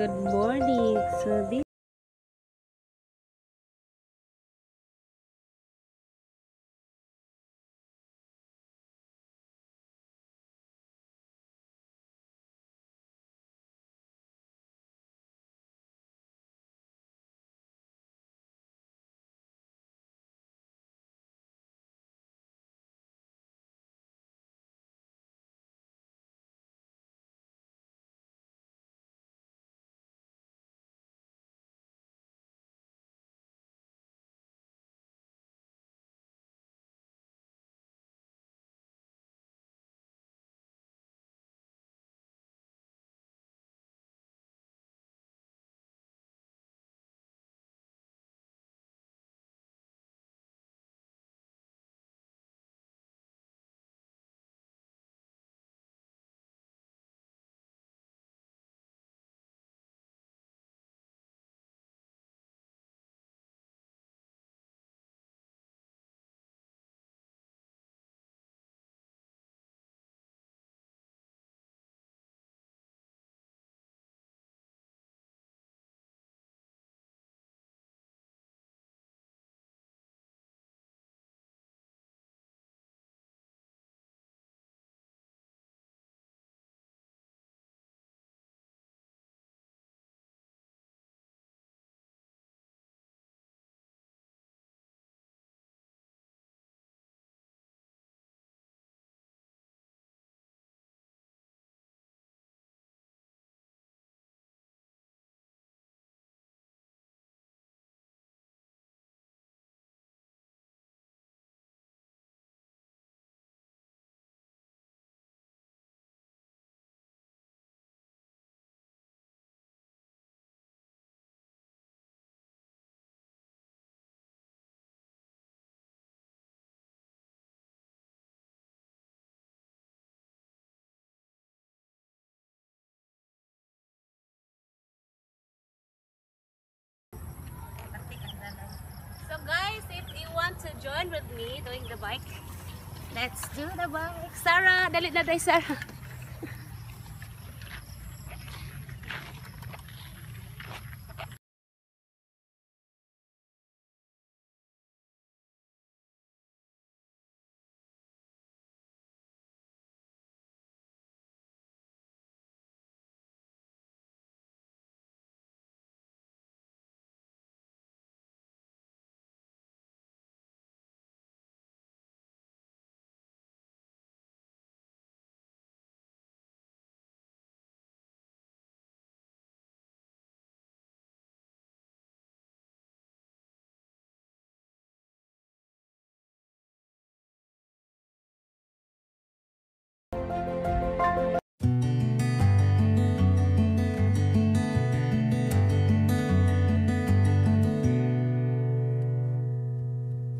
good morning so this join with me doing the bike? Let's do the bike. Sarah, dali na day Sarah.